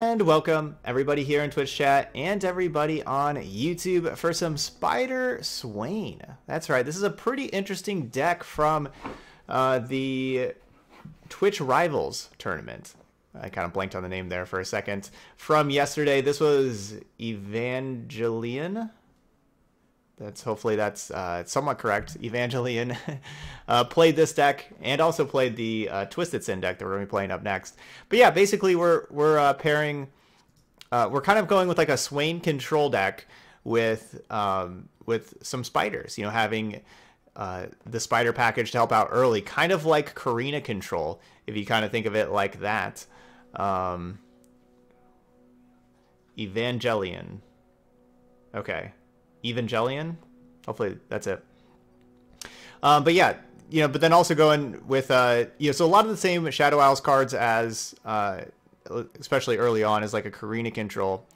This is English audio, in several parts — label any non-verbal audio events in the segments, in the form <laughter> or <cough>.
And welcome everybody here in Twitch chat and everybody on YouTube for some Spider Swain. That's right, this is a pretty interesting deck from uh, the Twitch Rivals tournament. I kind of blanked on the name there for a second. From yesterday, this was Evangelion. That's hopefully that's uh, somewhat correct. Evangelion <laughs> uh, played this deck and also played the uh, Twisted Sin deck that we're to be playing up next. But yeah, basically we're we're uh, pairing. Uh, we're kind of going with like a Swain control deck with um, with some spiders. You know, having uh, the spider package to help out early, kind of like Karina control, if you kind of think of it like that. Um, Evangelion. Okay. Evangelion. Hopefully that's it. Um, but yeah, you know, but then also going with uh, you know, so a lot of the same Shadow Isles cards as uh, especially early on is like a Karina control.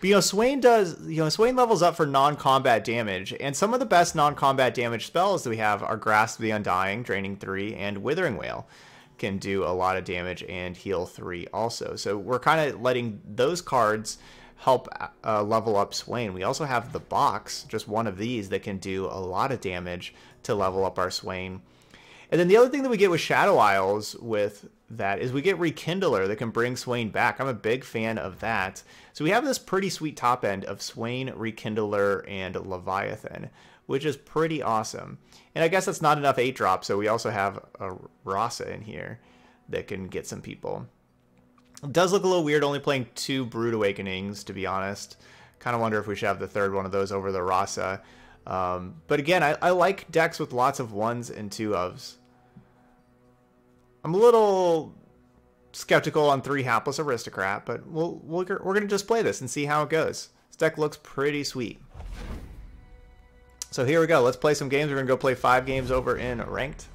But you know, Swain does you know Swain levels up for non-combat damage, and some of the best non-combat damage spells that we have are Grasp of the Undying, draining three, and Withering Wail can do a lot of damage and heal three also. So we're kind of letting those cards help uh, level up Swain. We also have the box, just one of these that can do a lot of damage to level up our Swain. And then the other thing that we get with Shadow Isles with that is we get Rekindler that can bring Swain back. I'm a big fan of that. So we have this pretty sweet top end of Swain, Rekindler, and Leviathan, which is pretty awesome. And I guess that's not enough 8 drop, so we also have a Rasa in here that can get some people. It does look a little weird only playing two Brood Awakenings, to be honest. Kind of wonder if we should have the third one of those over the Rasa. Um, but again, I, I, like decks with lots of ones and two ofs. I'm a little skeptical on three hapless aristocrat, but we'll, we'll we're gonna just play this and see how it goes. This deck looks pretty sweet. So here we go. Let's play some games. We're gonna go play five games over in ranked.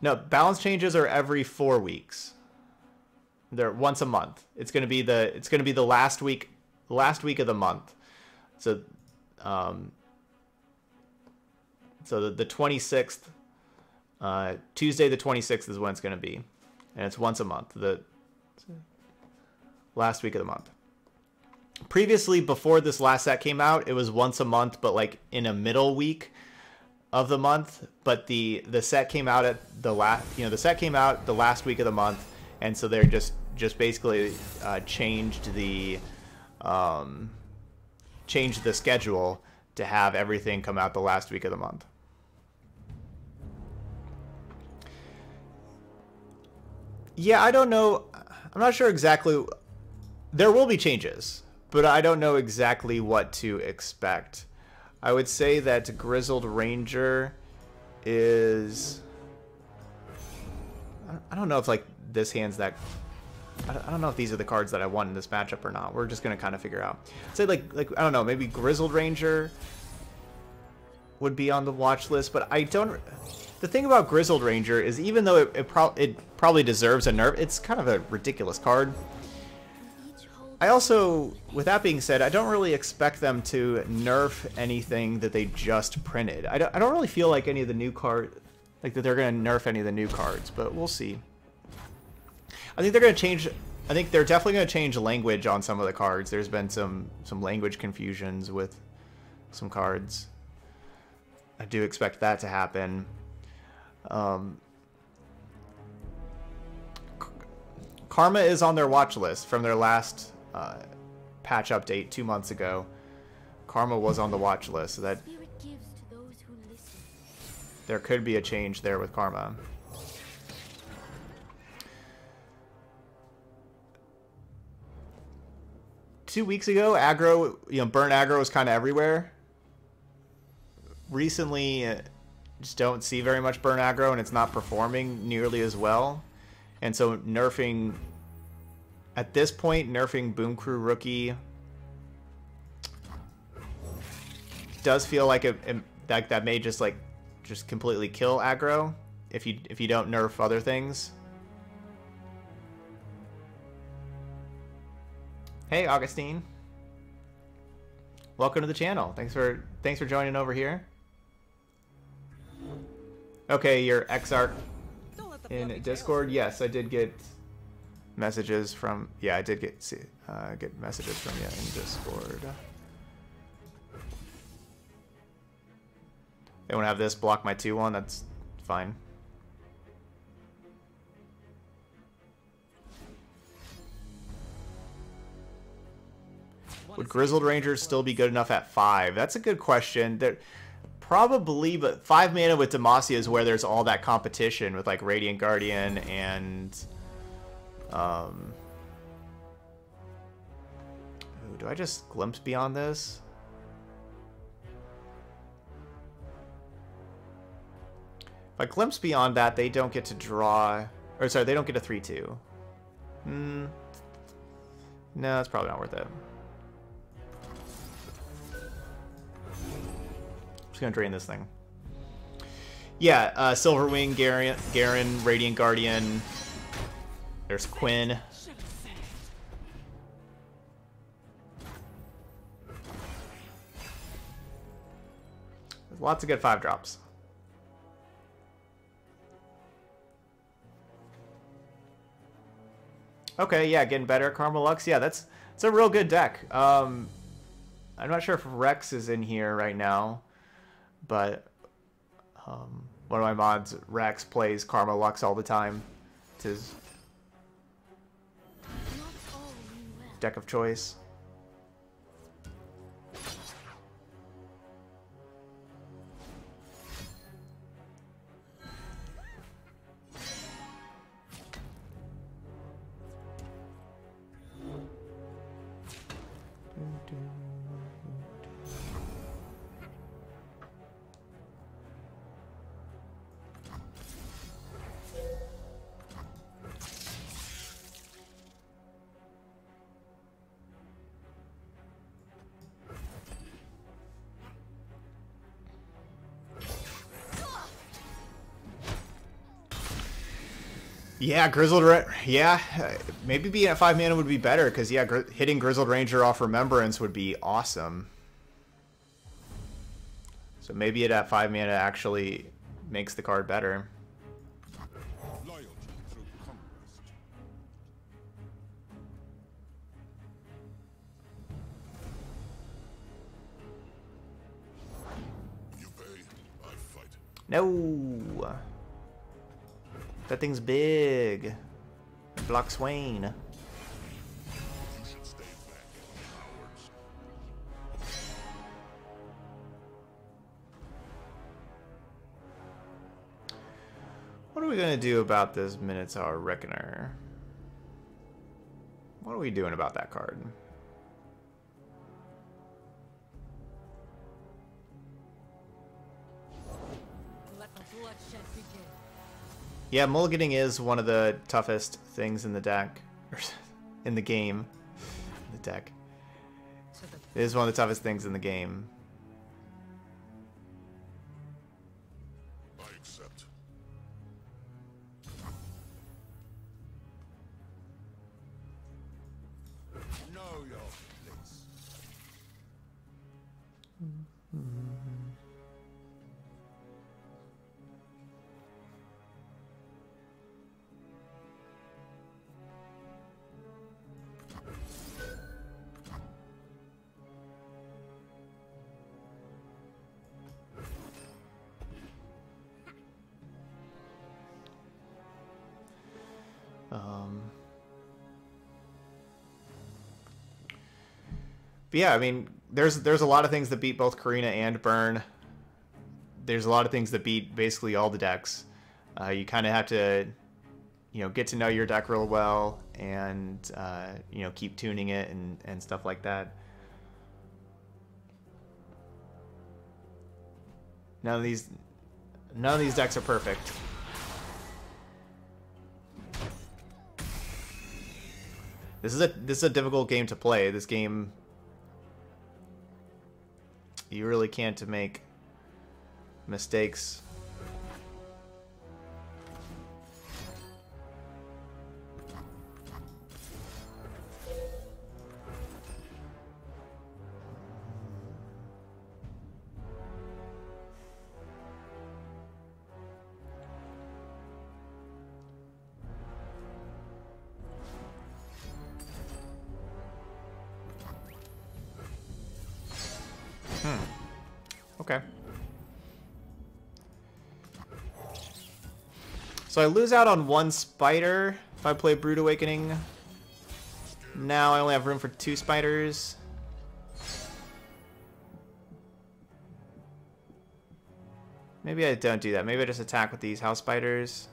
No, balance changes are every four weeks. They're once a month. It's gonna be the it's gonna be the last week last week of the month. So um so the twenty sixth uh Tuesday the twenty sixth is when it's gonna be. And it's once a month. The last week of the month. Previously, before this last set came out, it was once a month, but like in a middle week of the month, but the the set came out at the last you know the set came out the last week of the month, and so they're just just basically uh, changed the um, changed the schedule to have everything come out the last week of the month. Yeah, I don't know. I'm not sure exactly. There will be changes, but I don't know exactly what to expect. I would say that Grizzled Ranger is... I don't know if like this hand's that... I don't know if these are the cards that I want in this matchup or not. We're just going to kind of figure out. say like, like I don't know, maybe Grizzled Ranger would be on the watch list, but I don't... The thing about Grizzled Ranger is even though it, it, pro it probably deserves a nerf, it's kind of a ridiculous card. I also, with that being said, I don't really expect them to nerf anything that they just printed. I don't, I don't really feel like any of the new card, like that they're going to nerf any of the new cards, but we'll see. I think they're going to change, I think they're definitely going to change language on some of the cards. There's been some, some language confusions with some cards. I do expect that to happen. Um, Karma is on their watch list from their last uh, patch update two months ago, Karma was on the watch list, so that there could be a change there with Karma. Two weeks ago, aggro, you know, burn aggro was kind of everywhere. Recently, uh, just don't see very much burn aggro, and it's not performing nearly as well. And so nerfing at this point, nerfing Boom Crew Rookie does feel like it, it that that may just like just completely kill aggro if you if you don't nerf other things. Hey Augustine. Welcome to the channel. Thanks for thanks for joining over here. Okay, your Exarch in Discord. Yes, I did get messages from. Yeah, I did get see, uh, get messages from you in Discord. They want to have this block my 2 1. That's fine. Would Grizzled Rangers still be good enough at 5? That's a good question. There, probably, but 5 mana with Demacia is where there's all that competition with like Radiant Guardian and... Um, ooh, do I just glimpse beyond this? If I glimpse beyond that, they don't get to draw... Or sorry, they don't get a 3-2. Hmm. No, it's probably not worth it. I'm just gonna drain this thing. Yeah, uh, Silverwing, Garen, Garen, Radiant Guardian. There's Quinn. There's lots of good five drops. Okay, yeah, getting better at Karma Lux. Yeah, that's it's a real good deck. Um, I'm not sure if Rex is in here right now but um, one of my mods, Rex, plays Karma Lux all the time. It's his deck of choice. Yeah, Grizzled Ra Yeah, uh, maybe being at 5 mana would be better, because, yeah, gr hitting Grizzled Ranger off Remembrance would be awesome. So maybe it at 5 mana actually makes the card better. No. That thing's big. Block Swain. What are we going to do about this Minotaur Reckoner? What are we doing about that card? Yeah, mulliganing is one of the toughest things in the deck. <laughs> in the game. the deck. It is one of the toughest things in the game. But yeah, I mean, there's there's a lot of things that beat both Karina and Burn. There's a lot of things that beat basically all the decks. Uh, you kind of have to, you know, get to know your deck real well and uh, you know keep tuning it and and stuff like that. None of these, none of these decks are perfect. This is a this is a difficult game to play. This game you really can't make mistakes. So I lose out on one spider if I play Brood Awakening. Now I only have room for two spiders. Maybe I don't do that. Maybe I just attack with these house spiders.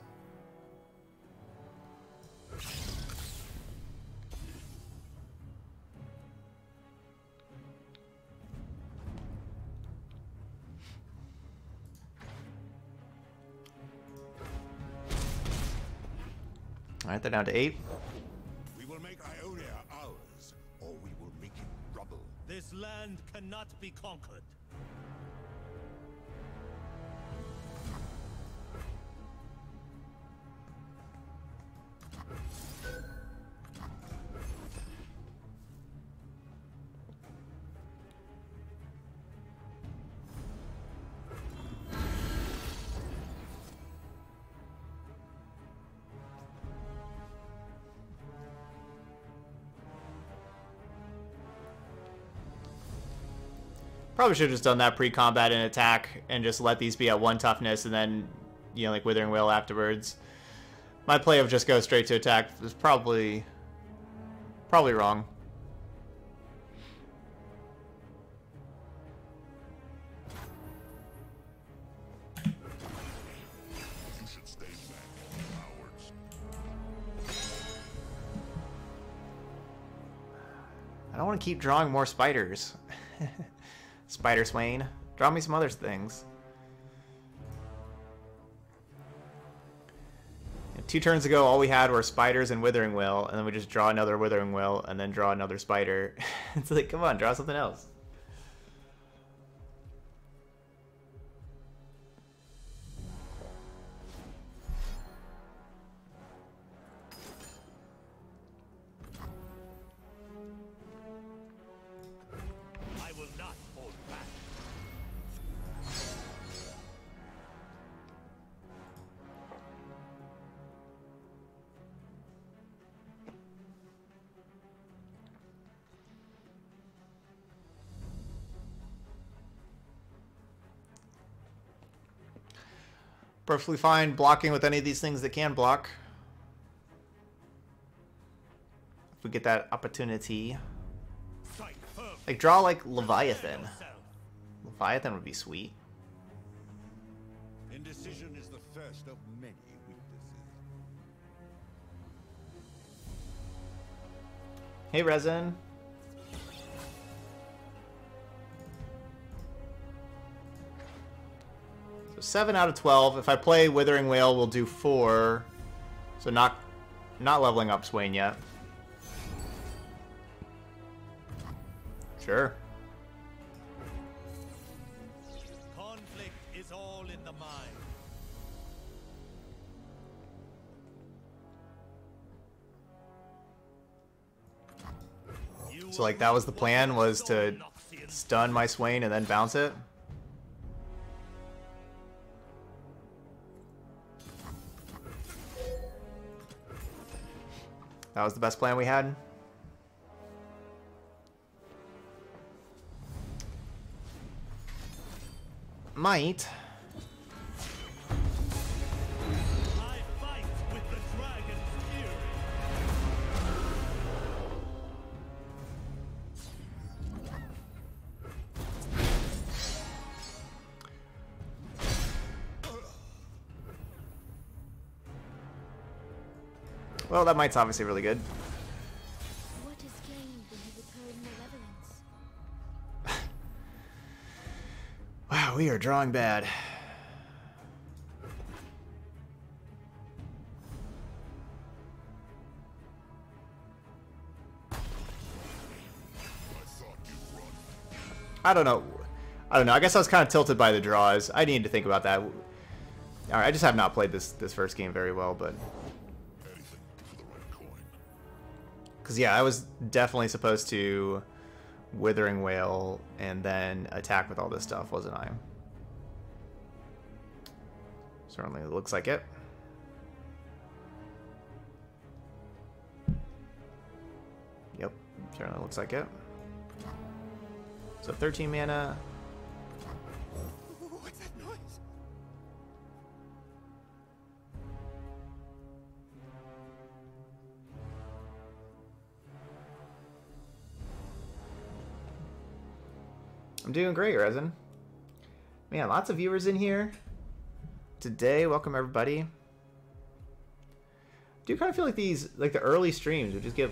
Alright, they're down to eight. We will make Ionia ours, or we will make it rubble. This land cannot be conquered. Probably should have just done that pre-combat and attack and just let these be at one toughness and then, you know, like Withering Wail afterwards. My play of just go straight to attack was probably, probably wrong. I don't want to keep drawing more spiders. <laughs> Spider Swain. Draw me some other things. Two turns ago, all we had were spiders and Withering Wail, and then we just draw another Withering Wail, and then draw another spider. <laughs> it's like, come on, draw something else. Perfectly fine blocking with any of these things that can block. If we get that opportunity. Like, draw like Leviathan. Leviathan would be sweet. Indecision is the first of many weaknesses. Hey, Resin. 7 out of 12. If I play Withering Wail, we'll do 4. So not not leveling up Swain yet. Sure. Conflict is all in the mind. So like that was the plan was to stun my Swain and then bounce it. That was the best plan we had. Might. Well, that might's obviously really good. What is gained you return malevolence? <laughs> Wow, we are drawing bad. I thought you'd run. I don't know. I don't know. I guess I was kind of tilted by the draws. I need to think about that. All right, I just have not played this this first game very well, but because yeah, I was definitely supposed to Withering Wail and then attack with all this stuff, wasn't I? Certainly looks like it. Yep, certainly looks like it. So 13 mana. Doing great, Resin. Man, lots of viewers in here today. Welcome everybody. do kind of feel like these, like the early streams, would just get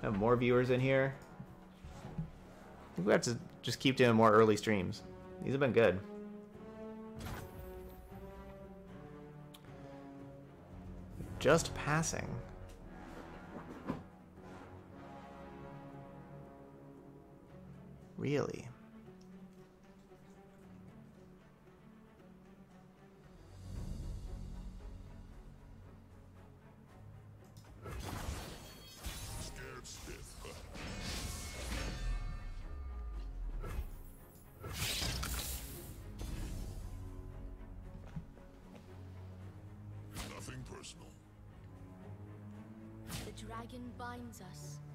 have more viewers in here. I think we have to just keep doing more early streams. These have been good. Just passing. Really? Binds us.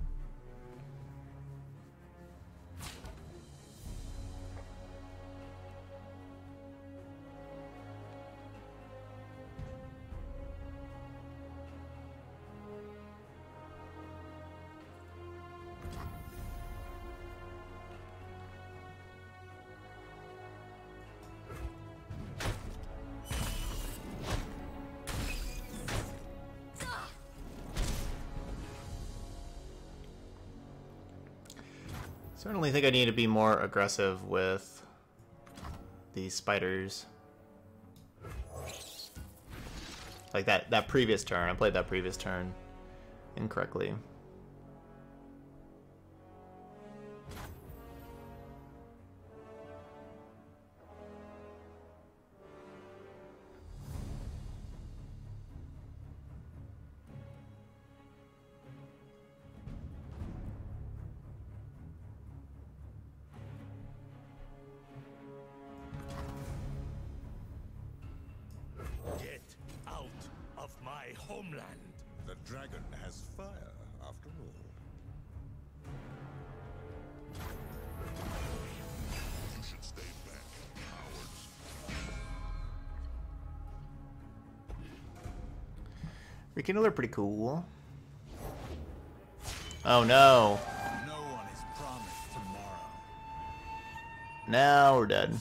I certainly think I need to be more aggressive with these spiders. Like that, that previous turn. I played that previous turn incorrectly. Rekindle are pretty cool. Oh no. No one is promised tomorrow. Now we're dead.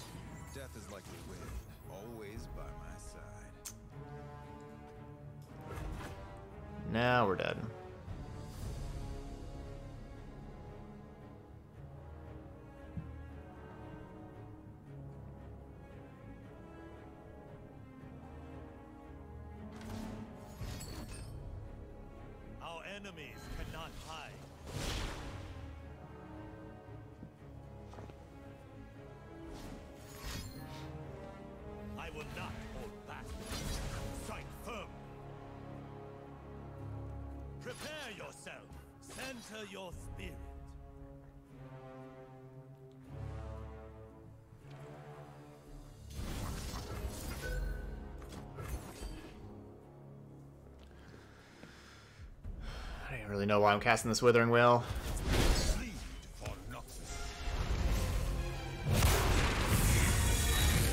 Why I'm casting this Withering for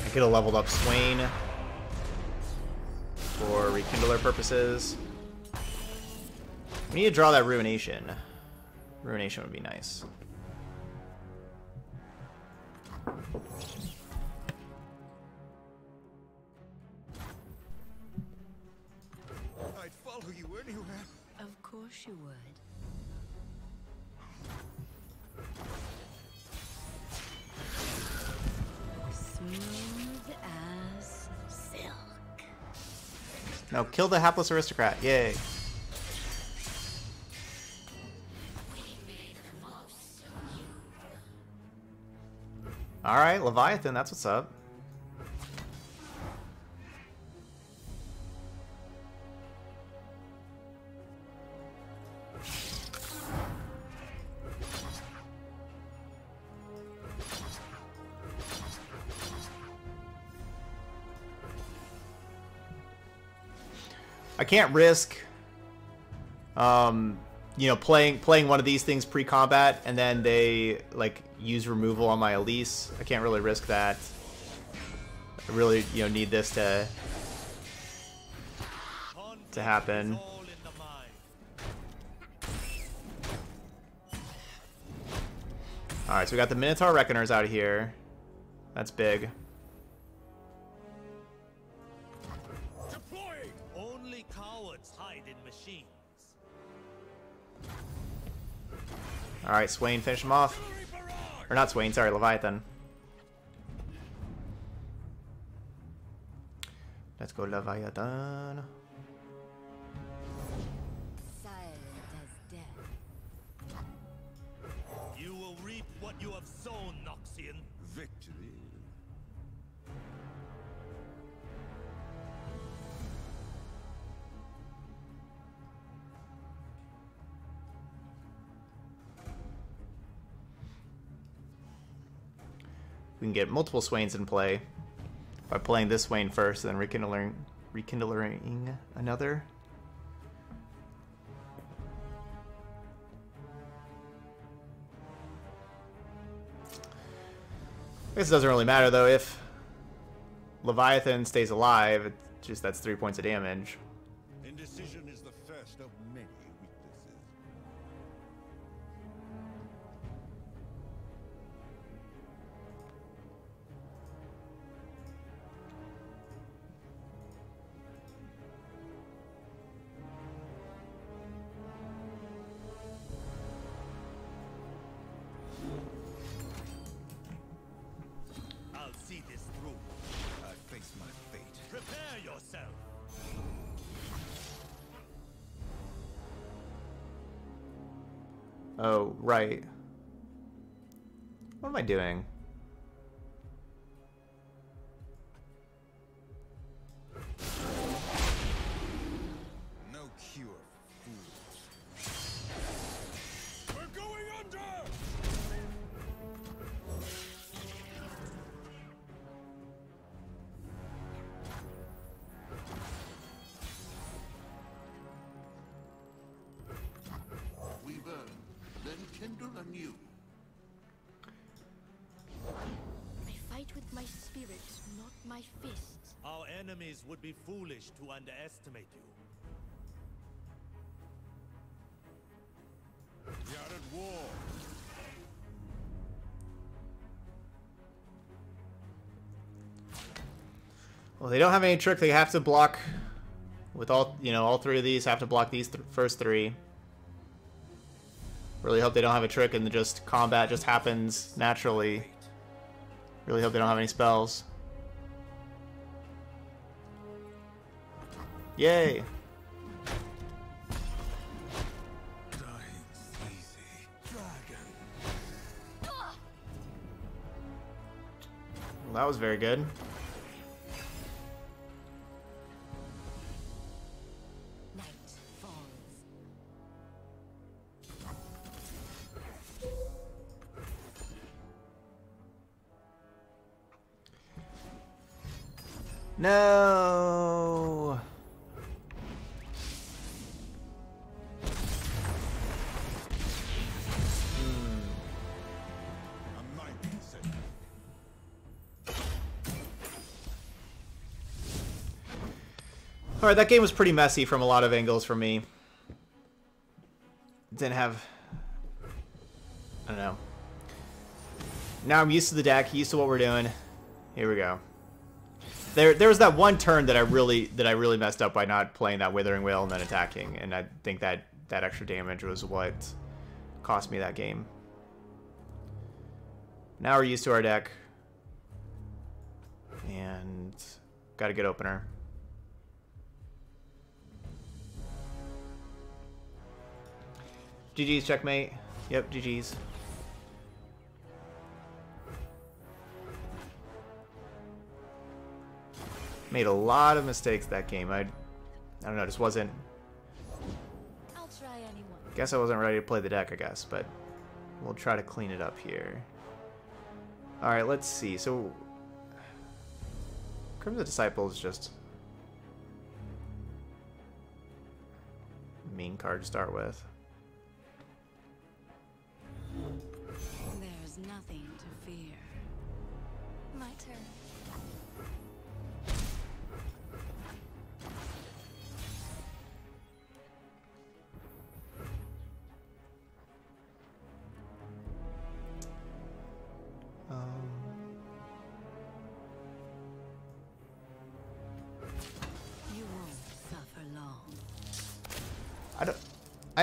I could have leveled up Swain for Rekindler purposes. We need to draw that Ruination. Ruination would be nice. No, kill the hapless aristocrat. Yay. Alright, Leviathan, that's what's up. I can't risk um you know playing playing one of these things pre-combat and then they like use removal on my Elise. I can't really risk that. I really you know need this to Conflict happen. Alright, so we got the Minotaur Reckoners out of here. That's big. Alright, Swain, finish him off. Or not Swain, sorry, Leviathan. Let's go Leviathan. We can get multiple Swains in play by playing this Swain first and then rekindling, rekindling another. I guess it doesn't really matter though if Leviathan stays alive. It's just that's three points of damage. Indecision doing? Would be foolish to underestimate you. We are at war. Well, they don't have any trick. They have to block with all, you know, all three of these have to block these th first three. Really hope they don't have a trick and just combat just happens naturally. Really hope they don't have any spells. Yay! Well, that was very good. No. That game was pretty messy from a lot of angles for me. Didn't have, I don't know. Now I'm used to the deck, used to what we're doing. Here we go. There, there was that one turn that I really, that I really messed up by not playing that Withering Wail and then attacking, and I think that that extra damage was what cost me that game. Now we're used to our deck, and got a good opener. GG's checkmate. Yep, GG's. Made a lot of mistakes that game. I, I don't know, just wasn't. I'll try anyone. Guess I wasn't ready to play the deck. I guess, but we'll try to clean it up here. All right, let's see. So, Crimson Disciple is just mean card to start with.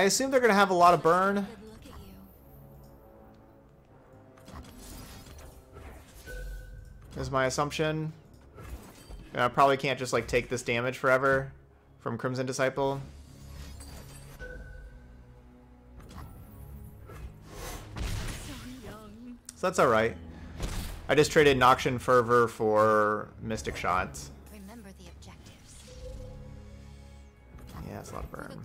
I assume they're gonna have a lot of burn. Good look at you. Is my assumption. And I probably can't just like take this damage forever from Crimson Disciple. So that's alright. I just traded Noxian Fervor for Mystic Shots. Remember the objectives. Yeah, it's a lot of burn.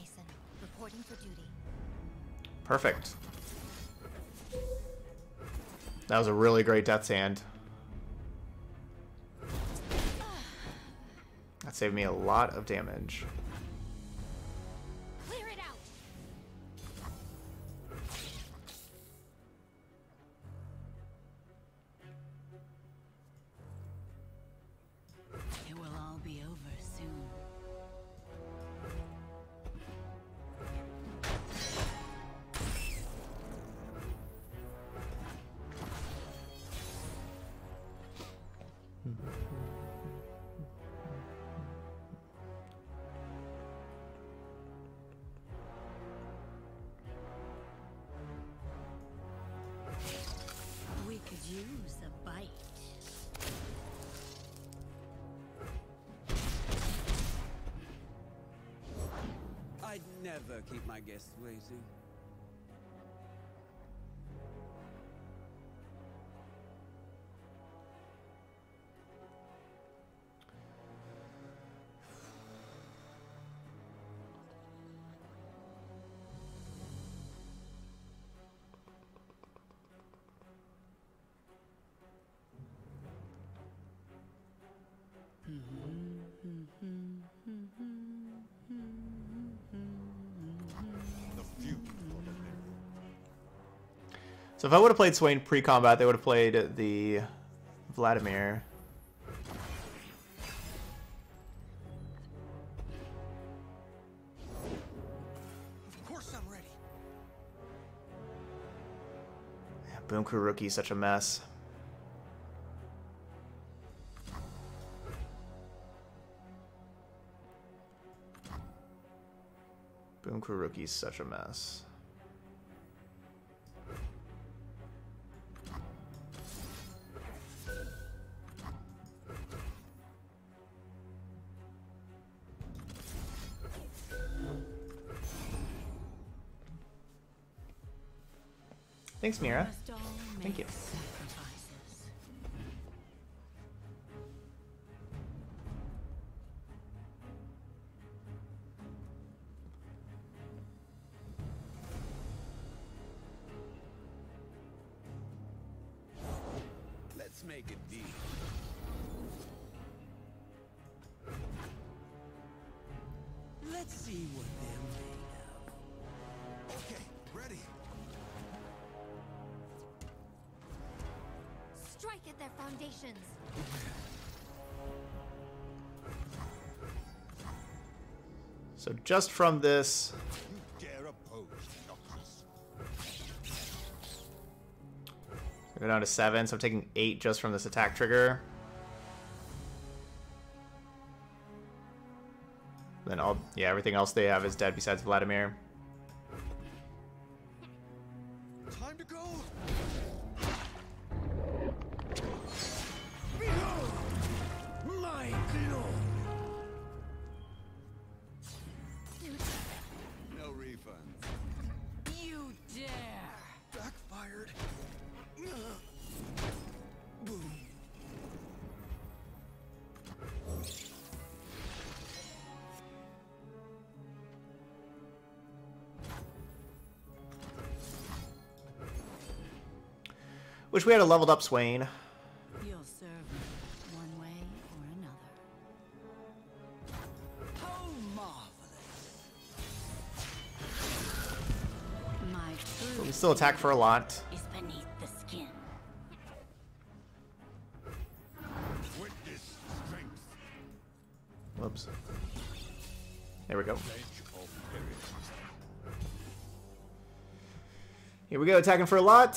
Mason, reporting for duty. Perfect. That was a really great Death's Hand. That saved me a lot of damage. So if I would have played Swain pre-combat, they would have played the Vladimir. Of course I'm ready. Boom such a mess. Boom Crew such a mess. Thanks, Mira. Thank you. So just from this, go down to seven, so I'm taking eight just from this attack trigger. Then all, yeah, everything else they have is dead besides Vladimir. Wish we had a leveled up Swain. You'll serve one way or another. Marvelous. My we still attack for a lot. Is beneath the skin. Witness strength. Whoops. There we go. Here we go, attacking for a lot.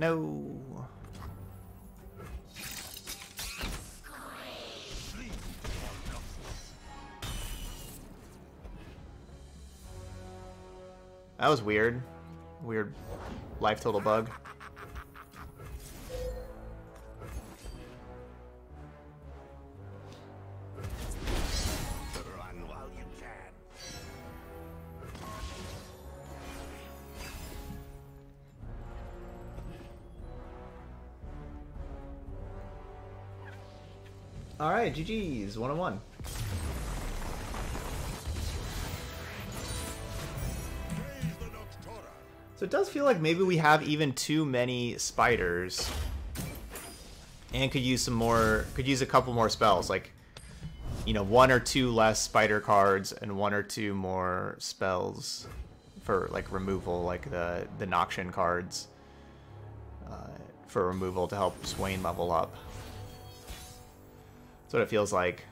No. That was weird. Weird life total bug. GG's, one on one. So it does feel like maybe we have even too many spiders, and could use some more. Could use a couple more spells, like you know, one or two less spider cards and one or two more spells for like removal, like the the Noxian cards uh, for removal to help Swain level up. That's what it feels like.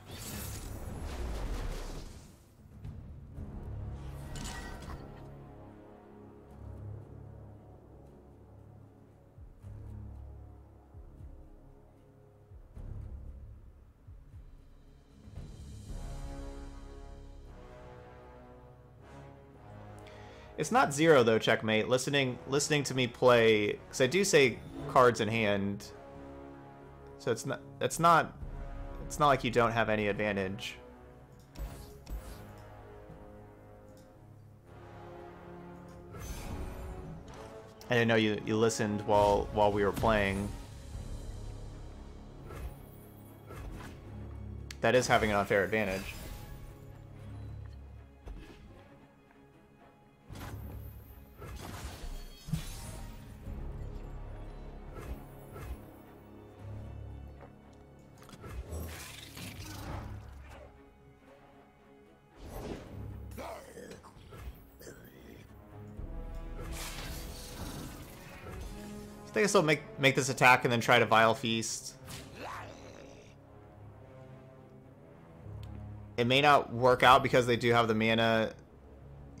It's not zero though, checkmate. Listening, listening to me play, because I do say cards in hand, so it's not. It's not. It's not like you don't have any advantage. I didn't know you you listened while while we were playing. That is having an unfair advantage. I guess I'll make make this attack and then try to Vile Feast. It may not work out because they do have the mana.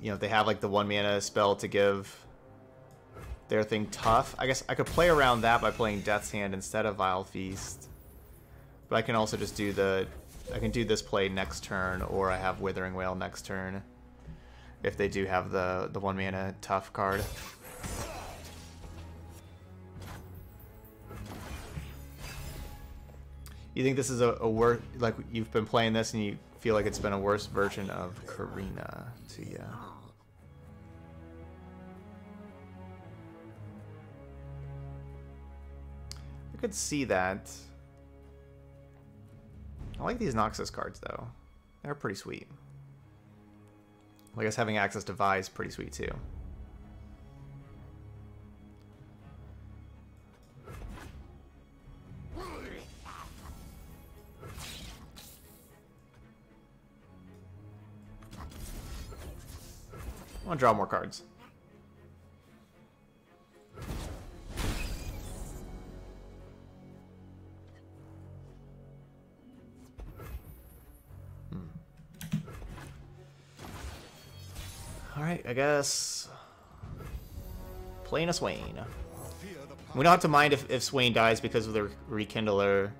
You know, they have like the one mana spell to give their thing tough. I guess I could play around that by playing Death's Hand instead of Vile Feast. But I can also just do the... I can do this play next turn, or I have Withering Wail next turn. If they do have the, the one mana tough card. You think this is a, a worse like you've been playing this and you feel like it's been a worse version of Karina to you? I could see that. I like these Noxus cards though. They're pretty sweet. I guess having access to Vi is pretty sweet too. Want to draw more cards. Hmm. Alright, I guess. Playing a Swain. We don't have to mind if, if Swain dies because of the Rekindler.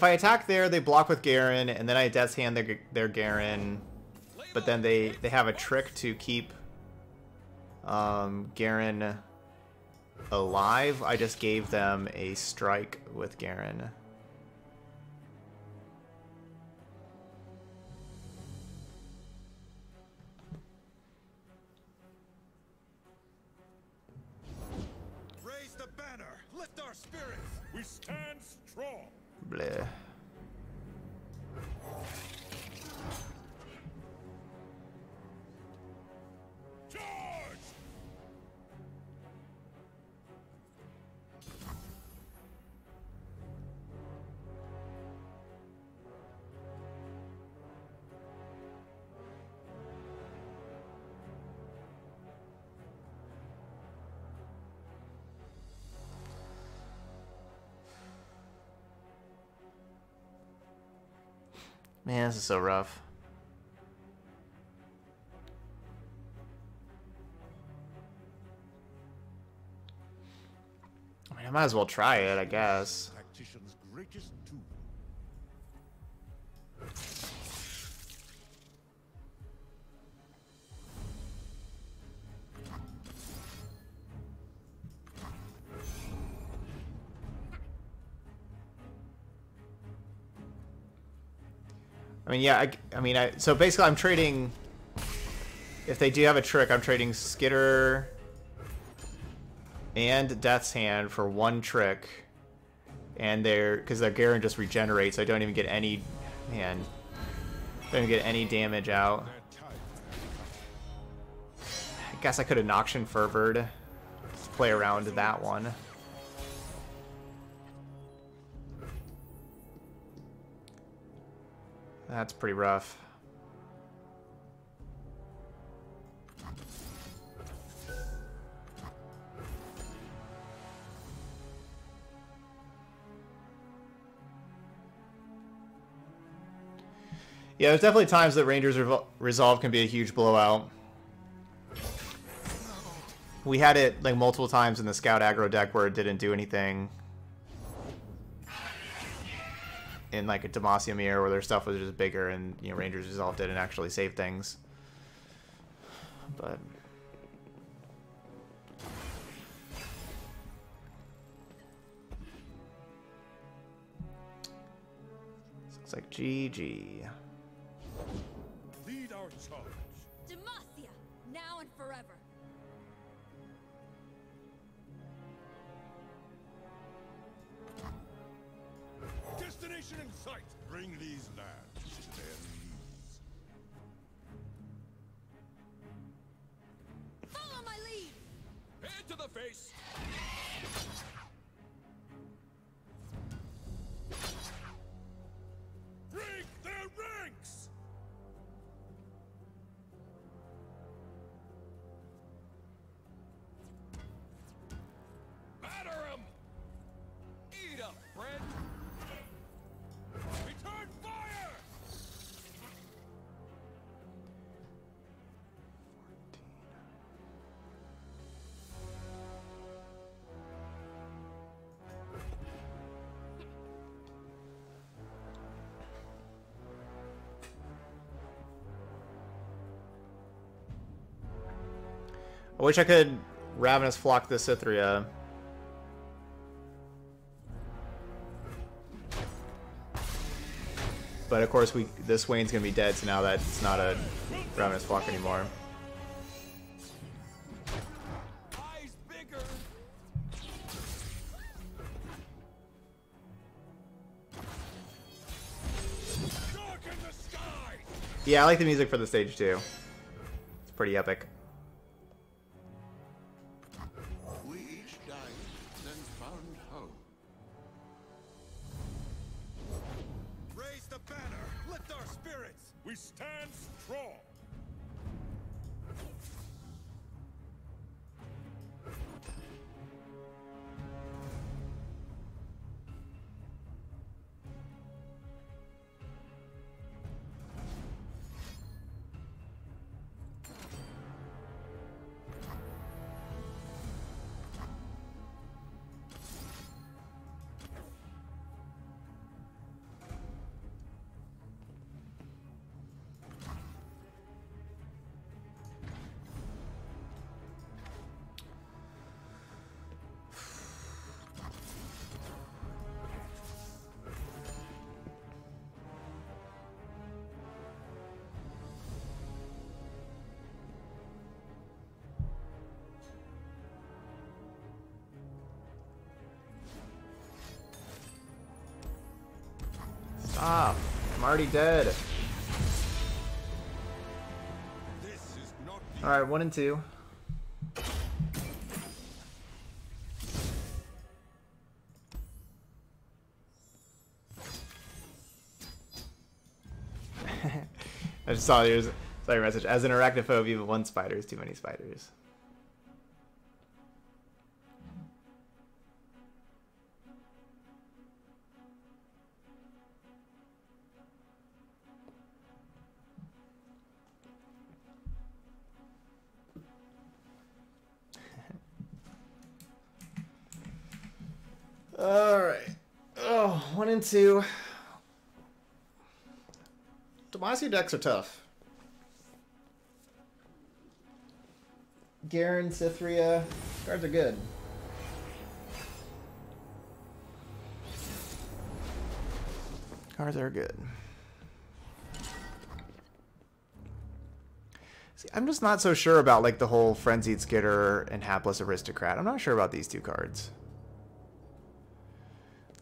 If I attack there, they block with Garen, and then I Death's Hand their, their Garen. But then they, they have a trick to keep um, Garen alive. I just gave them a strike with Garen. Raise the banner. Lift our spirits. We stand strong. Bleh. Man, this is so rough. I mean, I might as well try it, I guess. I mean, yeah, I, I mean, I, so basically I'm trading, if they do have a trick, I'm trading Skitter and Death's Hand for one trick, and they're, because their Garen just regenerates, so I don't even get any, man, don't even get any damage out. I guess I could have Noxian Fervored, just play around that one. That's pretty rough. Yeah, there's definitely times that Rangers Resolve can be a huge blowout. We had it like multiple times in the Scout aggro deck where it didn't do anything. In like a Demacia Mirror where their stuff was just bigger and you know Rangers Resolve it and actually save things. But looks like GG. Lead our charge. In sight. Bring these lands to their knees. Follow my lead. Head to the face. I wish I could Ravenous Flock the Cithria. But of course, we this Swain's gonna be dead, so now that's not a Ravenous Flock anymore. Yeah, I like the music for the stage too. It's pretty epic. Stop. I'm already dead. Alright, one and two. <laughs> I just saw your message. As an arachnophobia, but one spider is too many spiders. Two. Demacia decks are tough. Garen, Cithria, cards are good. Cards are good. See, I'm just not so sure about like the whole Frenzied Skitter and Hapless Aristocrat. I'm not sure about these two cards.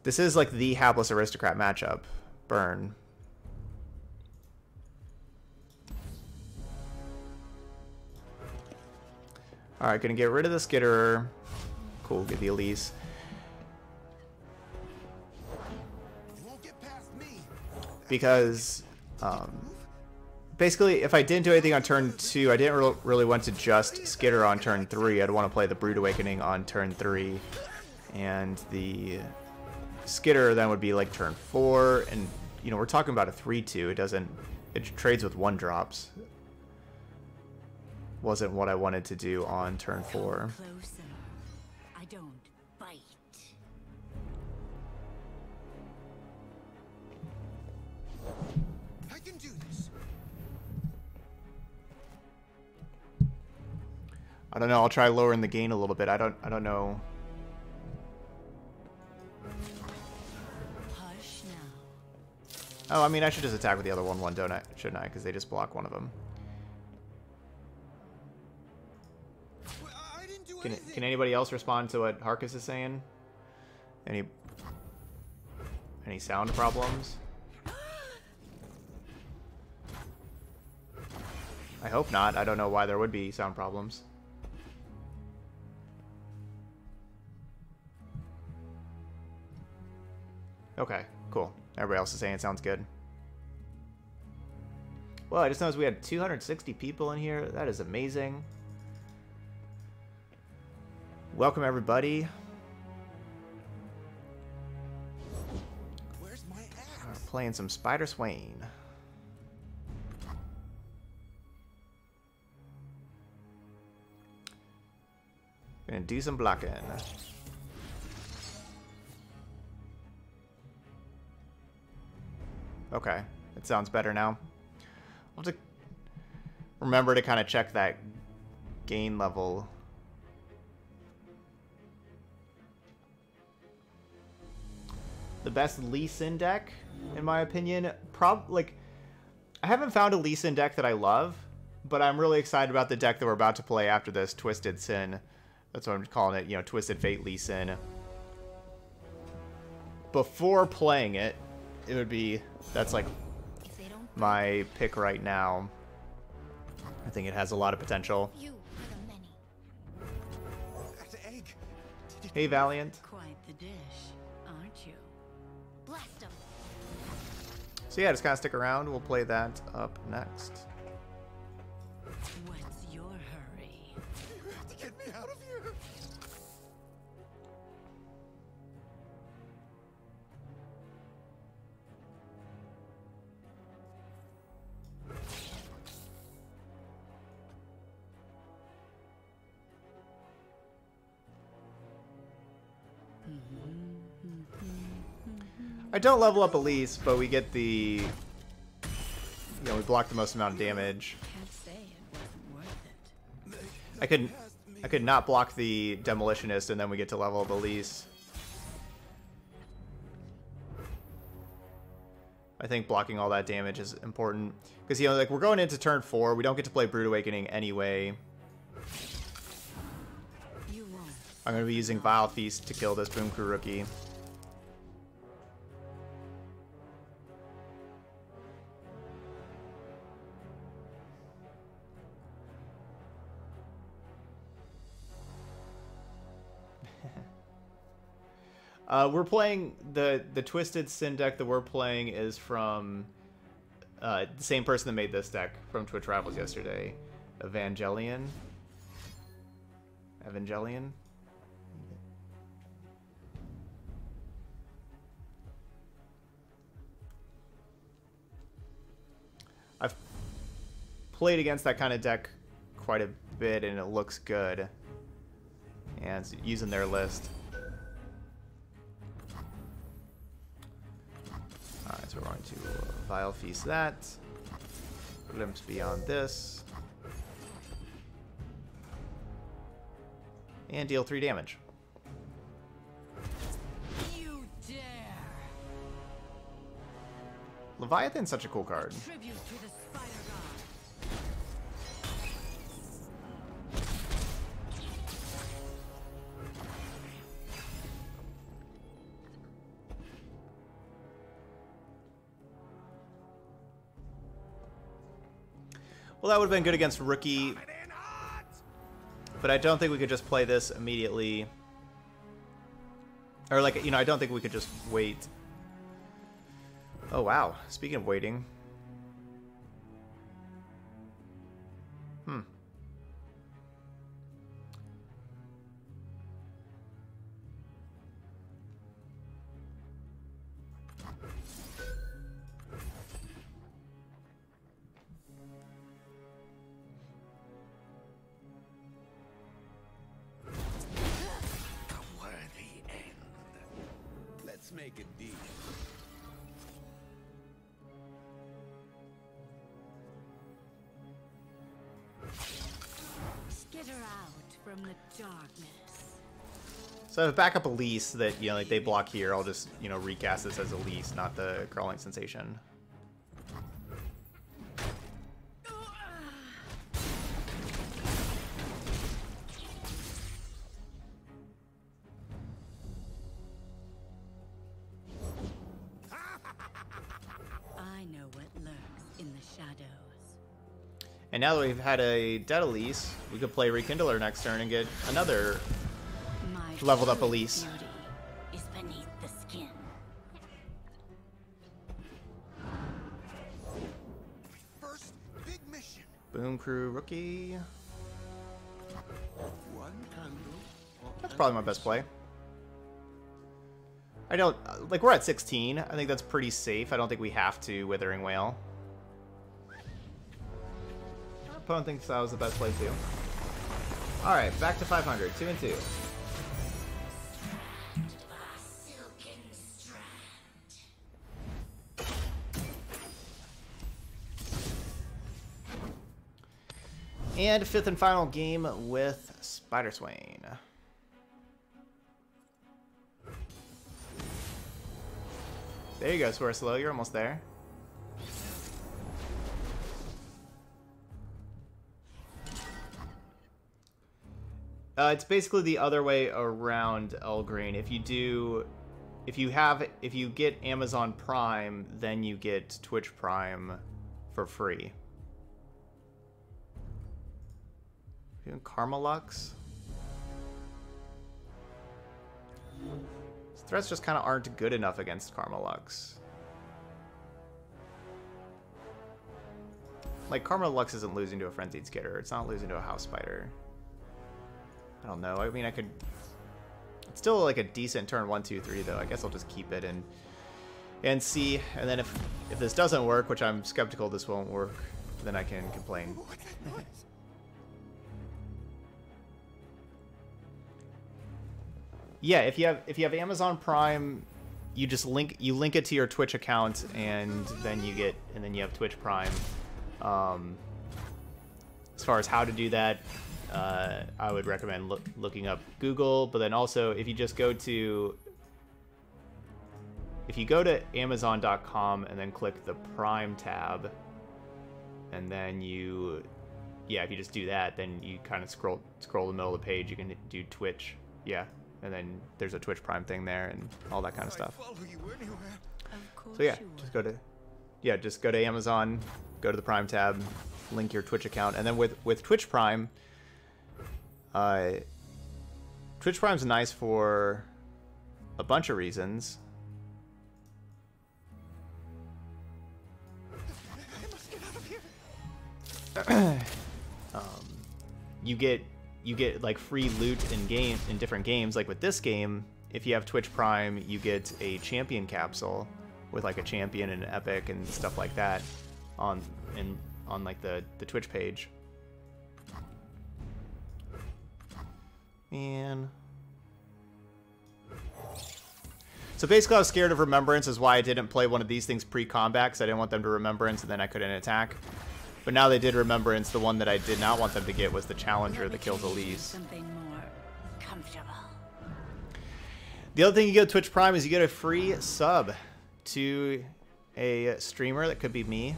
This is like the Hapless Aristocrat matchup. Burn. Alright, gonna get rid of the Skitterer. Cool, get the Elise. Because, um, basically, if I didn't do anything on turn 2, I didn't re really want to just Skitter on turn 3. I'd want to play the Brood Awakening on turn 3. And the Skitter then would be like turn 4. And, you know, we're talking about a 3-2. It doesn't... It trades with 1 drops. Wasn't what I wanted to do on turn 4. I don't bite. I can do this. I don't know. I'll try lowering the gain a little bit. I don't. I don't know. Oh, I mean, I should just attack with the other one, one, don't I? Shouldn't I? Because they just block one of them. I didn't do Can. Can anybody else respond to what Harkus is saying? Any Any sound problems? <gasps> I hope not. I don't know why there would be sound problems. Okay, cool. Everybody else is saying it sounds good. Well, I just noticed we had 260 people in here. That is amazing. Welcome, everybody. Where's my axe? Playing some Spider Swain. Gonna do some blocking. Okay, it sounds better now. I'll have to remember to kind of check that gain level. The best Lee Sin deck, in my opinion, prob like I haven't found a Lee Sin deck that I love, but I'm really excited about the deck that we're about to play after this, Twisted Sin. That's what I'm calling it, you know, Twisted Fate Lee Sin. Before playing it, it would be that's like If they don't my pick right now. I think it has a lot of potential. you are the many. That egg. Did it Hey, Valiant. Quite the dish, aren't you? Blast them. So yeah, just kind of stick around. We'll play that up next. I don't level up Elise, but we get the... You know, we block the most amount of damage. I could I could not block the Demolitionist, and then we get to level up Elise. I think blocking all that damage is important. Because, you know, like, we're going into turn 4. We don't get to play Brood Awakening anyway. I'm going to be using Vile Feast to kill this Boom Crew rookie. Uh, we're playing the the Twisted Sin deck that we're playing is from uh, the same person that made this deck from Twitch Rivals yesterday, Evangelion. Evangelion. I've played against that kind of deck quite a bit, and it looks good. And it's using their list. Vile Feast that. Glimpse Beyond this. And deal 3 damage. You dare! Leviathan's such a cool card. Well, that would have been good against Rookie. But I don't think we could just play this immediately. Or, like, you know, I don't think we could just wait. Oh, wow. Speaking of waiting. Let's make a deal. Skitter out from the darkness. So I have a backup Elise that, you know, like they block here. I'll just, you know, recast this as Elise, not the crawling sensation. And now that we've had a dead Elise, we could play Rekindler next turn and get another My Leveled up true Elise. is beneath the skin. First big mission. Boom Crew Rookie. That's probably my best play. I don't like we're at 16. I think that's pretty safe. I don't think we have to Withering Wail. Opponent thinks that was the best play too. All right, back to 500. Two and two. And fifth and final game with Spider Swain. There you go, Swear Slow. You're almost there. Uh, it's basically the other way around Elgreen. If you do, if you have, if you get Amazon Prime, then you get Twitch Prime for free. Doing Karma Lux. These threats just kind of aren't good enough against Karma Lux. Like, Karma Lux isn't losing to a Frenzied Skitter. It's not losing to a House Spider. I don't know. I mean, I could... It's still like a decent turn one, two, three, though. I guess I'll just keep it and and see. And then if if this doesn't work, which I'm skeptical this won't work, then I can complain. Yeah, if you have if you have Amazon Prime, you just link you link it to your Twitch account, and then you get and then you have Twitch Prime. Um, as far as how to do that, uh, I would recommend look, looking up Google. But then also, if you just go to if you go to Amazon.com and then click the Prime tab, and then you yeah, if you just do that, then you kind of scroll scroll the middle of the page. You can do Twitch, yeah, and then there's a Twitch Prime thing there and all that kind of stuff. I follow you anywhere. Of So yeah, just go to yeah, just go to Amazon, go to the Prime tab, link your Twitch account, and then with with Twitch Prime, uh, Twitch Prime's nice for a bunch of reasons. <clears throat> um, you get you get like free loot in game in different games. Like with this game, if you have Twitch Prime, you get a champion capsule with like a champion and an epic and stuff like that on in on like the the Twitch page. Man. So basically, I was scared of Remembrance, is why I didn't play one of these things pre-combat, because I didn't want them to Remembrance, and then I couldn't attack. But now they did Remembrance, the one that I did not want them to get was the Challenger that kills Elise. Something more comfortable. The other thing you get with Twitch Prime is you get a free sub to a streamer that could be me,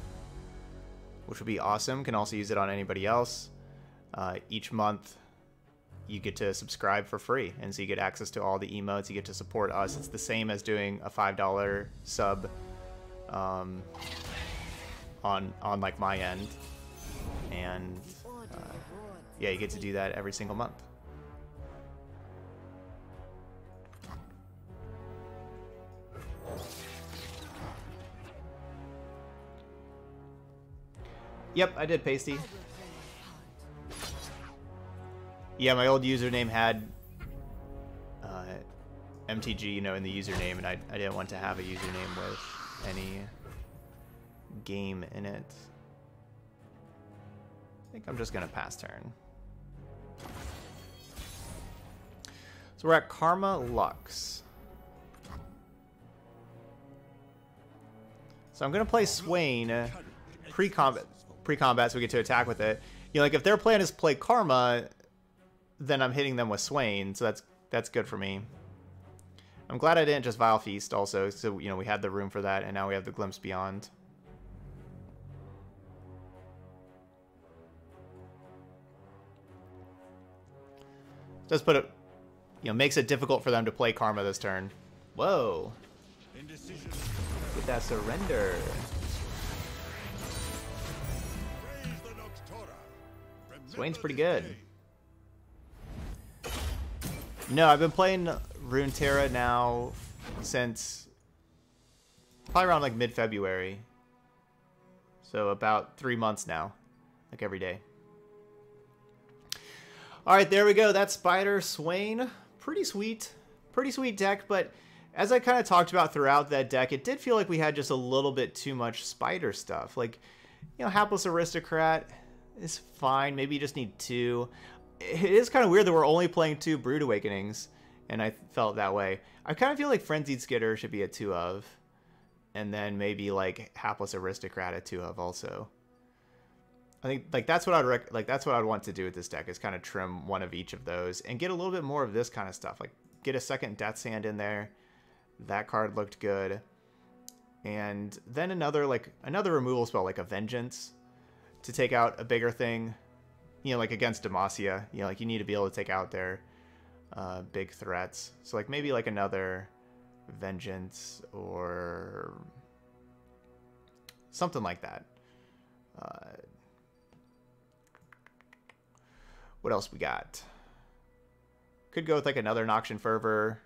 which would be awesome. Can also use it on anybody else. Uh, each month, you get to subscribe for free, and so you get access to all the emotes. You get to support us. It's the same as doing a five dollar sub um, on on like my end, and uh, yeah, you get to do that every single month. Yep, I did pasty. Yeah, my old username had uh, MTG, you know, in the username, and I, I didn't want to have a username with any game in it. I think I'm just gonna pass turn. So we're at Karma Lux. So I'm gonna play Swain uh, pre-combat, pre-combat, so we get to attack with it. You know, like if their plan is play Karma, then I'm hitting them with Swain, so that's that's good for me. I'm glad I didn't just Vile Feast also, so you know we had the room for that, and now we have the Glimpse Beyond. Does put it, you know, makes it difficult for them to play Karma this turn. Whoa. Indecision. Get that surrender. Swain's pretty good. No, I've been playing Runeterra now since probably around like mid-February. So about three months now, like every day. All right, there we go. That's Spider Swain. Pretty sweet, pretty sweet deck. But as I kind of talked about throughout that deck, it did feel like we had just a little bit too much Spider stuff. Like, you know, Hapless Aristocrat is fine. Maybe you just need two it is kind of weird that we're only playing two Brood Awakenings, and I felt that way. I kind of feel like Frenzied Skitter should be a two of, and then maybe like Hapless Aristocrat a two of also. I think like that's what I'd like that's what I'd want to do with this deck is kind of trim one of each of those and get a little bit more of this kind of stuff. Like get a second Death's Hand in there. That card looked good. And then another like another removal spell like a Vengeance to take out a bigger thing you know, like against Demacia, you know, like you need to be able to take out their uh, big threats. So like maybe like another Vengeance or something like that. Uh, what else we got? Could go with like another Noxian Fervor.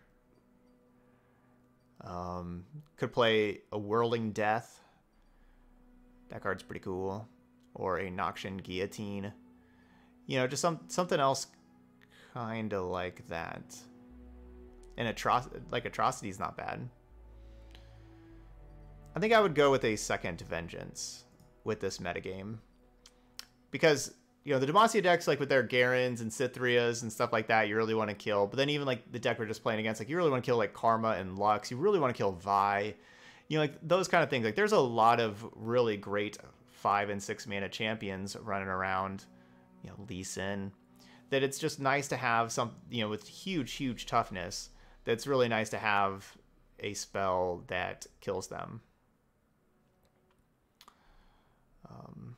Um, could play a Whirling Death. That card's pretty cool. Or a Noxian Guillotine you know, just some something else kind of like that. And atroc like atrocity is not bad. I think I would go with a second vengeance with this metagame. Because, you know, the Demacia decks, like with their Garens and Cithrias and stuff like that, you really want to kill. But then even like the deck we're just playing against, like you really want to kill like Karma and Lux. You really want to kill Vi. You know, like those kind of things. Like there's a lot of really great five and six mana champions running around you know, Lee Sin, that it's just nice to have some, you know, with huge, huge toughness, that's really nice to have a spell that kills them. Um,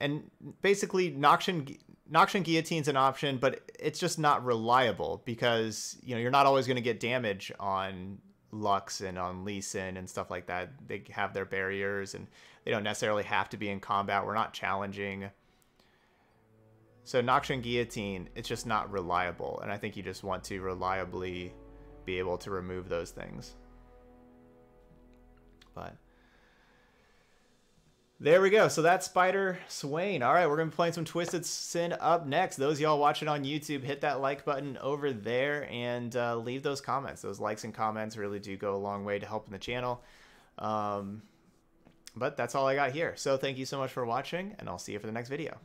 and basically, Noxian, Noxian Guillotine's an option, but it's just not reliable because, you know, you're not always going to get damage on Lux and on Lee Sin and stuff like that. They have their barriers and they don't necessarily have to be in combat. We're not challenging. So Noxian Guillotine, it's just not reliable. And I think you just want to reliably be able to remove those things. But there we go. So that's Spider Swain. All right, we're gonna be playing some Twisted Sin up next. Those y'all watching on YouTube, hit that like button over there and uh, leave those comments. Those likes and comments really do go a long way to helping the channel. Um, but that's all I got here. So thank you so much for watching, and I'll see you for the next video.